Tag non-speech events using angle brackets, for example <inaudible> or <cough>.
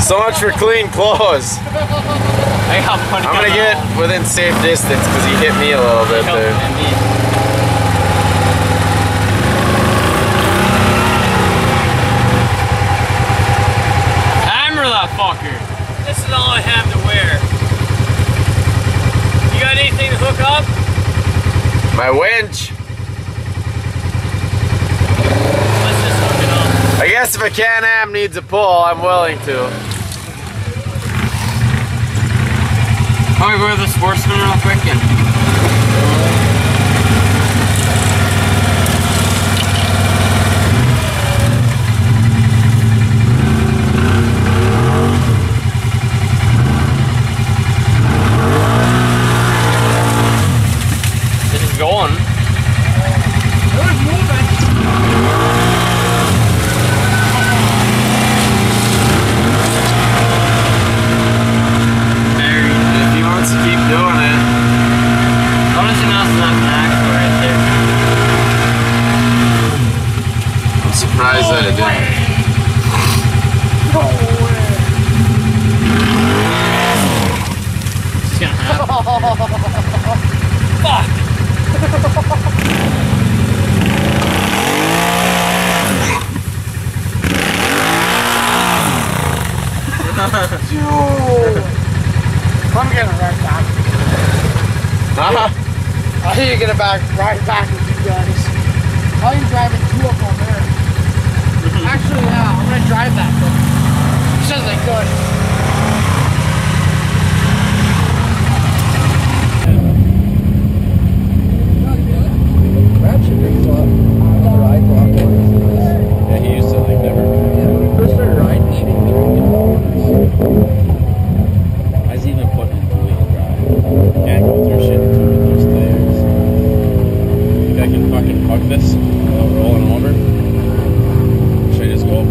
So much for clean clothes. I got money. I'm gonna get within safe distance because he hit me a little bit there. Hammer that fucker. This is all I have to wear. You got anything to hook up? My winch. Let's just hook it up. I guess if a Can-Am needs a pull, I'm willing to. Me go to the sportsman real quick and This is going. Very If he wants to keep doing it. Notice it not not an axle right there. I'm surprised that it didn't. It's gonna happen. Fuck! I'm getting right back. <laughs> Huh? I need to get it back right back with you guys. How you driving two up on there? uh, rolling over. Should I just go